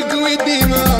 walk with demons.